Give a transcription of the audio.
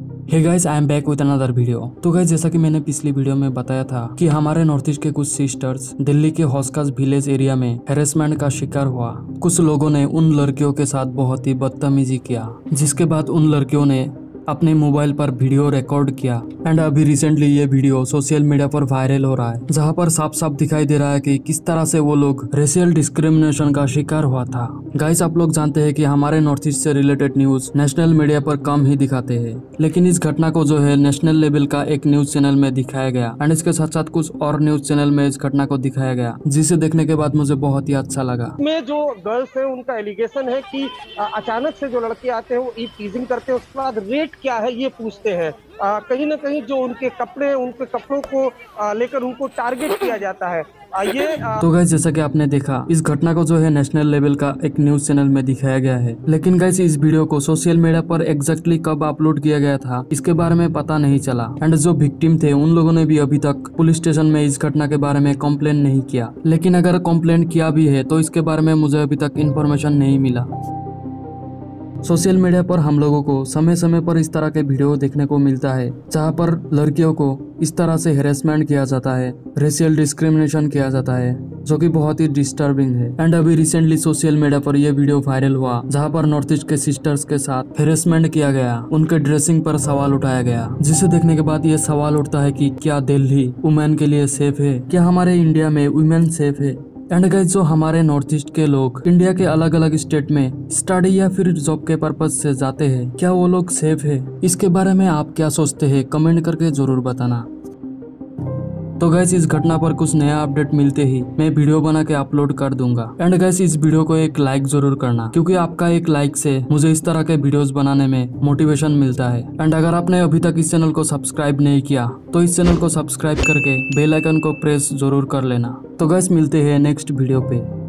Hey guys I am back with another video तो guys जैसा कि मैंने पिछली वीडियो में बताया था कि हमारे नॉर्थ ईस्ट के कुछ सिस्टर्स दिल्ली के हॉस्कास विलेज एरिया में हेरेसमेंट का शिकार हुआ। कुछ लोगों ने उन लड़कियों के साथ बहुत ही बदतमीजी किया, जिसके बाद उन लड़कियों ने अपने मोबाइल पर वीडियो रिकॉर्ड किया। एंड अभी रिसेंटली ये वीडियो सोशल मीडिया पर वायरल हो रहा है, जहाँ पर साफ़ साफ़ दिखाई दे रहा है कि किस तरह से वो लोग रेशियल डिस्क्रिमिनेशन का शिकार हुआ था। गाइस आप लोग जानते हैं कि हमारे नॉर्थ ईस्ट से रिलेटेड न्यूज़ नेशनल मीडिया पर कम ही दिखाते हैं। लेकिन इस घटना को जो है नेशनल लेवल का एक न्यूज़ चैनल में दिखाया गया। एंड इसके साथ साथ कुछ और न्यूज़ चैनल में इस घटना को दिखाया गया, जिसे देखने के बाद मुझे बहुत ही अच्छा लगा। में जो गर्ल्स है, उनका एलिगेशन है की अचानक से जो लड़के आते हैं, वो ई टीजिंग करते हैं, उसके बाद रेट क्या है, ये पूछते हैं। कहीं ना कहीं जो उनके कपड़े, उनके कपड़ों को लेकर उनको टारगेट किया जाता है। ये तो गैस जैसा कि आपने देखा, इस घटना को जो है नेशनल लेवल का एक न्यूज़ चैनल में दिखाया गया है। लेकिन गैस इस वीडियो को सोशल मीडिया पर एग्जैक्टली कब अपलोड किया गया था, इसके बारे में पता नहीं चला। एंड जो विक्टिम थे, उन लोगों ने भी अभी तक पुलिस स्टेशन में इस घटना के बारे में कम्प्लेन नहीं किया। लेकिन अगर कंप्लेन किया भी है तो इसके बारे में मुझे अभी तक इन्फॉर्मेशन नहीं मिला। सोशल मीडिया पर हम लोगों को समय समय पर इस तरह के वीडियो देखने को मिलता है, जहाँ पर लड़कियों को इस तरह से हेरेसमेंट किया जाता है रेशियल डिस्क्रिमिनेशन किया जाता है, जो कि बहुत ही डिस्टर्बिंग है। एंड अभी रिसेंटली सोशल मीडिया पर यह वीडियो वायरल हुआ, जहाँ पर नॉर्थ ईस्ट के सिस्टर्स के साथ हेरेसमेंट किया गया। उनके ड्रेसिंग पर सवाल उठाया गया, जिसे देखने के बाद ये सवाल उठता है कि क्या दिल्ली वुमेन के लिए सेफ़ है? क्या हमारे इंडिया में वुमेन सेफ़ है? एंड गए जो हमारे नॉर्थ ईस्ट के लोग इंडिया के अलग अलग स्टेट में स्टडी या फिर जॉब के पर्पज से जाते हैं, क्या वो लोग सेफ़ है? इसके बारे में आप क्या सोचते हैं? कमेंट करके ज़रूर बताना। तो गैस इस घटना पर कुछ नया अपडेट मिलते ही मैं वीडियो बना के अपलोड कर दूँगा। एंड गैस इस वीडियो को एक लाइक ज़रूर करना, क्योंकि आपका एक लाइक से मुझे इस तरह के वीडियोस बनाने में मोटिवेशन मिलता है। एंड अगर आपने अभी तक इस चैनल को सब्सक्राइब नहीं किया तो इस चैनल को सब्सक्राइब करके बेलाइकन को प्रेस ज़रूर कर लेना। तो गैस मिलते हैं नेक्स्ट वीडियो पे।